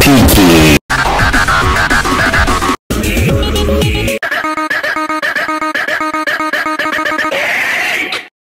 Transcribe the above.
Peaky.